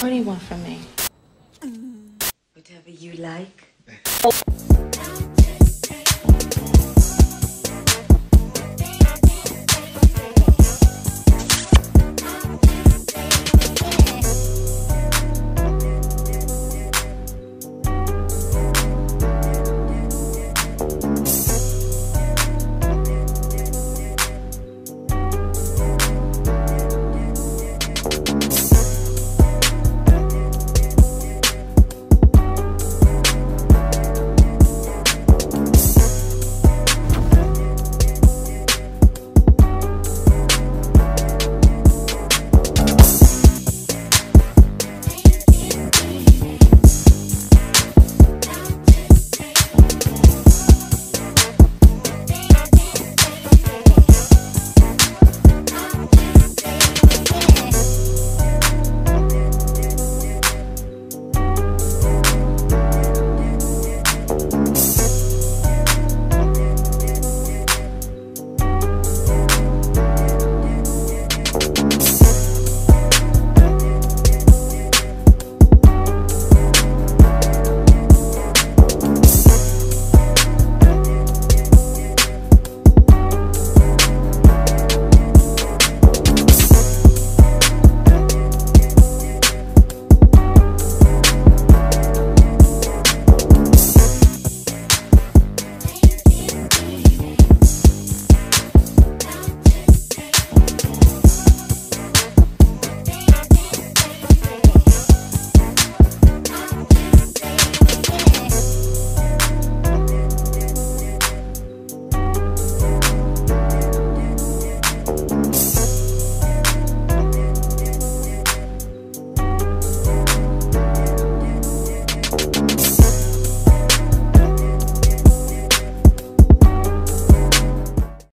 What do you want from me? Whatever you like. Oh.